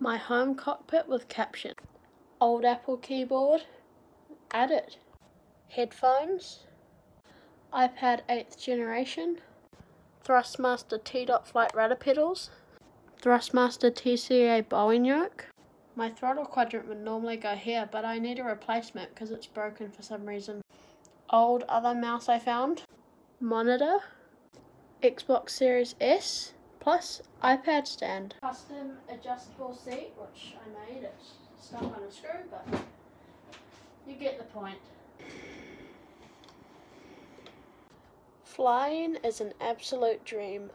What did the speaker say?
My home cockpit with caption. Old Apple keyboard. Added. Headphones. iPad 8th generation. Thrustmaster T-Dot flight rudder pedals. Thrustmaster TCA Boeing yoke. My throttle quadrant would normally go here, but I need a replacement because it's broken for some reason. Old other mouse I found. Monitor. Xbox Series S plus iPad stand. Custom adjustable seat, which I made. It's stuck on a screw, but you get the point. Flying is an absolute dream.